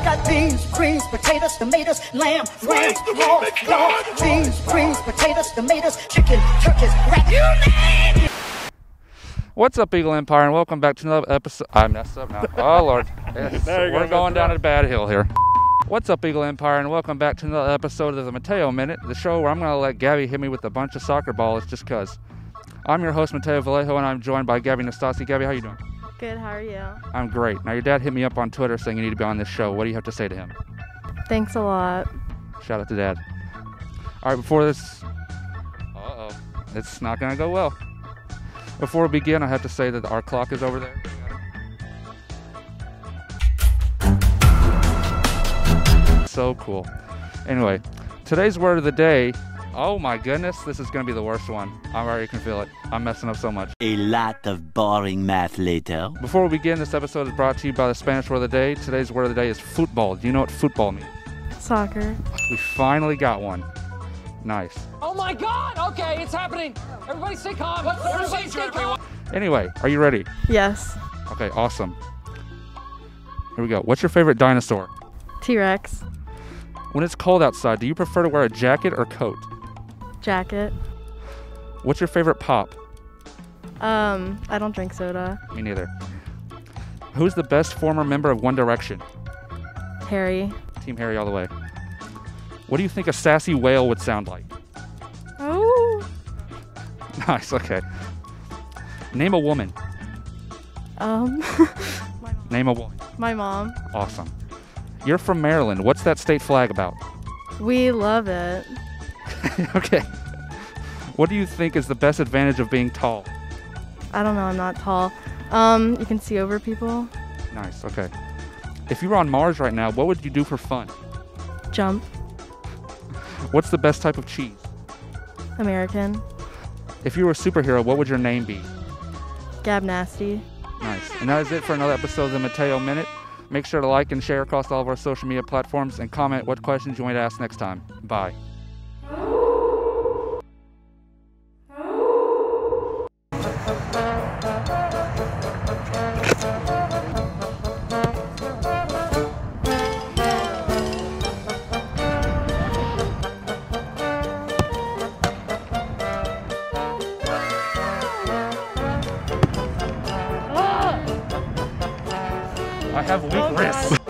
I got beans, greens, potatoes, tomatoes, lamb, ram, raw, dog, beans, greens, potatoes, tomatoes, chicken, turkeys, rat. You name it. What's up, Eagle Empire, and welcome back to another episode. I messed up now. Oh Lord, Yes, There you go, we're going down up. a bad hill here. What's up, Eagle Empire, and welcome back to another episode of the Matteo Minute, the show where I'm going to let Gabby hit me with a bunch of soccer balls just cause. I'm your host, Matteo Vallejo, and I'm joined by Gabby Nastasi. Gabby, how you doing? Good, how are you? I'm great. Now, your dad hit me up on Twitter saying you need to be on this show. What do you have to say to him? Thanks a lot. Shout out to dad. All right, before this, uh oh, it's not gonna go well. Before we begin, I have to say that our clock is over there. So cool. Anyway, today's word of the day. Oh my goodness, this is gonna be the worst one. I already can feel it. I'm messing up so much. A lot of boring math later. Before we begin, this episode is brought to you by the Spanish word of the day. Today's word of the day is football. Do you know what football means? Soccer. We finally got one. Nice. Oh my god! Okay, it's happening! Everybody stay calm! Everybody stay calm! Anyway, are you ready? Yes. Okay, awesome. Here we go. What's your favorite dinosaur? T Rex. When it's cold outside, do you prefer to wear a jacket or coat? Jacket. What's your favorite pop? Um, I don't drink soda. Me neither. Who's the best former member of One Direction? Harry. Team Harry all the way. What do you think a sassy whale would sound like? Oh. Nice, okay. Name a woman. Um, Name a woman. my mom. Awesome. You're from Maryland. What's that state flag about? We love it. okay. What do you think is the best advantage of being tall? I don't know, I'm not tall. Um, you can see over people. Nice, okay. If you were on Mars right now, what would you do for fun? Jump. What's the best type of cheese? American. If you were a superhero, what would your name be? Gab Nasty. Nice. And that is it for another episode of the Matteo Minute. Make sure to like and share across all of our social media platforms and comment what questions you want to ask next time. Bye. I have weak wrists.